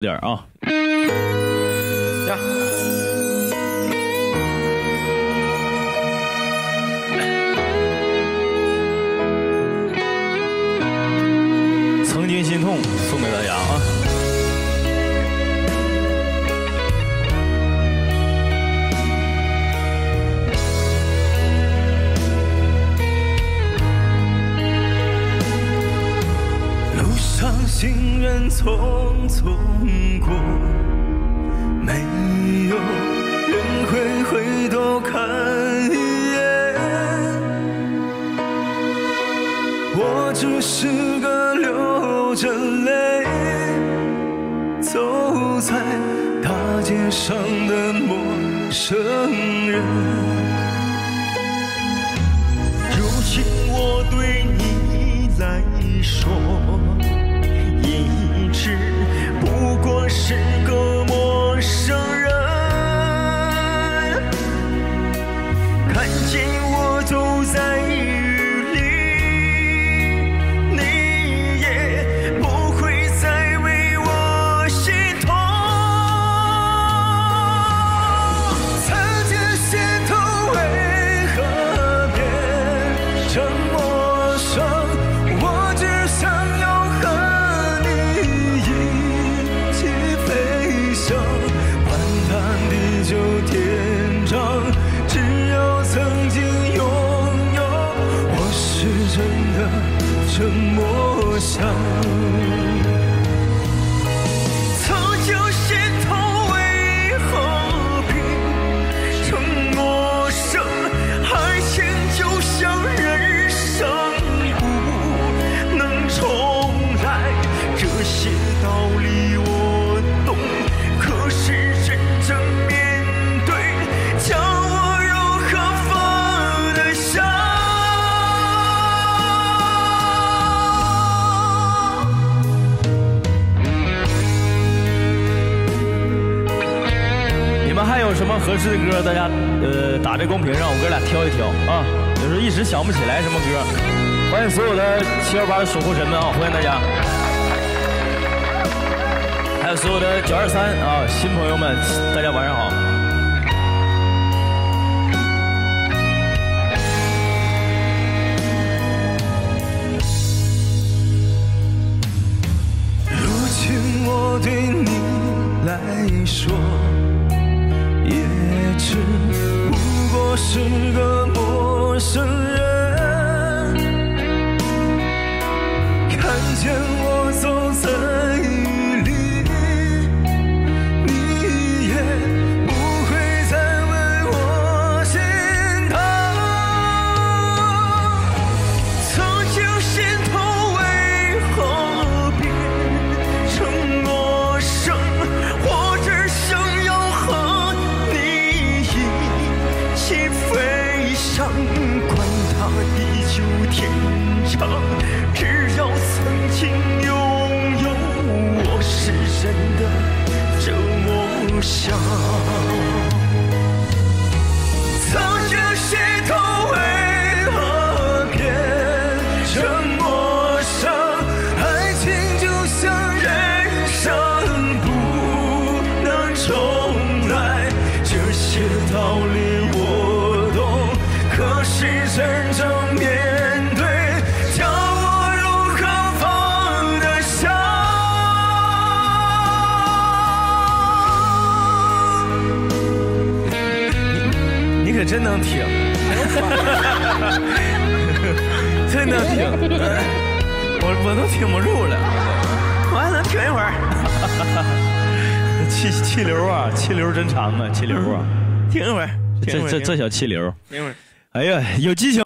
点儿啊。呀，行人匆匆过，没有人会回头看一眼。我只是个流着泪走在大街上的陌生人。如今我对你来说，看见我走在真的这么想。什么合适的歌？大家呃打在公屏上，我哥俩挑一挑啊。有时候一时想不起来什么歌，欢迎所有的七幺八的守护神们啊，欢迎大家。还有所有的九二三啊新朋友们，大家晚上好。如今我对你来说，也只不过是个陌生人。只要曾经拥有，我是真的这么想。曾经心痛为何变成陌生？爱情就像人生不能重来，这些道理我懂，可是真正面真能挺，真能挺，我我都挺不住了，我还能挺一会儿，气气流啊，气流真长啊，气流啊，挺一会儿，这这这小气流，听一会儿。哎呀，有激情。